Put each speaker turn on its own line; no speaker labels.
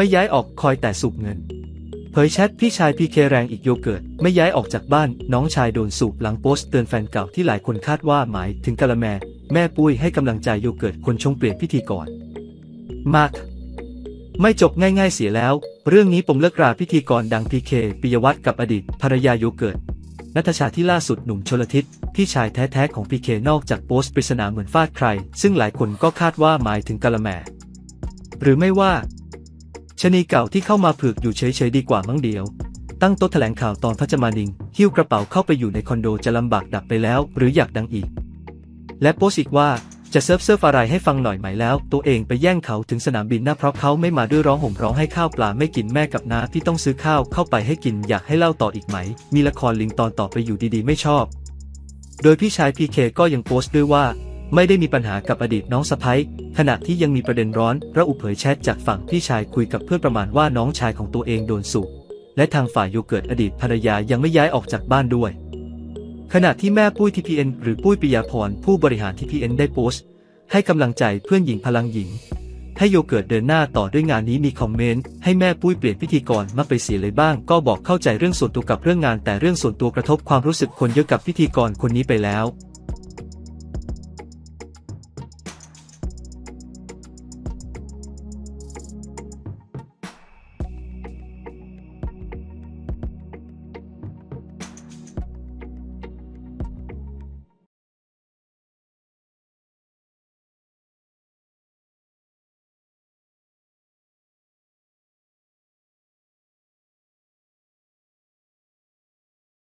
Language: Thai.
ไม่ย้ายออกคอยแต่สูบเงิน เผยแชทพี่ชายพีเคแรงอีกโยเกิร์ตไม่ย้ายออกจากบ้าน น้องชายโดนสูบหลังโพสต์เตือนแฟนเก่าที่หลายคนคาดว่าหมายถึงกะละแม แม่ปุ้ยให้กำลังใจโยเกิร์ตคนชงเปลี่ยนพิธีกรมากไม่จบง่ายๆเสียแล้ว เรื่องนี้ปมเลิกราพิธีกรดังพีเคปิยวัฒน์กับอดีตภรรยาโยเกิร์ตนัทชาที่ล่าสุดหนุ่มชลทิศพี่ชายแท้ๆของพีเคนอกจากโพสต์ปริศนาเหมือนฟาดใคร ซึ่งหลายคนก็คาดว่าหมายถึงกะละแม หรือไม่ว่า ชนีเก่าที่เข้ามาผืกอยู่เฉยๆดีกว่ามั้งเดียว ตั้งโต๊ะแถลงข่าวตอนพระจมานิง หิ้วกระเป๋าเข้าไปอยู่ในคอนโดจะลำบากดับไปแล้ว หรืออยากดังอีก และโพสต์อีกว่าจะเซิร์ฟเซิร์ฟอะไรให้ฟังหน่อยไหมแล้ว ตัวเองไปแย่งเขาถึงสนามบินนะเพราะเขาไม่มาด้วยร้องห่มร้องให้ข้าวปลาไม่กินแม่กับน้าที่ต้องซื้อข้าวเข้าไปให้กินอยากให้เล่าต่ออีกไหม มีละครลิงตอนต่อไปอยู่ดีๆ ไม่ชอบ โดยพี่ชายพีเคก็ยังโพสต์ด้วยว่า ไม่ได้มีปัญหากับอดีตน้องสะใภ้ขณะที่ยังมีประเด็นร้อนระอุเผยแชทจากฝั่งพี่ชายคุยกับเพื่อนประมาณว่าน้องชายของตัวเองโดนสูบและทางฝ่ายโยเกิร์ตอดีตภรรยายังไม่ย้ายออกจากบ้านด้วย ขณะที่แม่ปุ้ย TPN หรือปุ้ยปิยาพรผู้บริหาร TPN ได้โพสต์ ให้กำลังใจเพื่อนหญิงพลังหญิง ให้โยเกิร์ตเดินหน้าต่อด้วยงานนี้มีคอมเมนต์ให้แม่ปุ้ยเปลี่ยนพิธีกรมาไปเสียเลยบ้าง ก็บอกเข้าใจเรื่องส่วนตัวกับเรื่องงาน แต่เรื่องส่วนตัวกระทบความรู้สึกคนเยอะกับพิธีกรคนนี้ไปแล้ว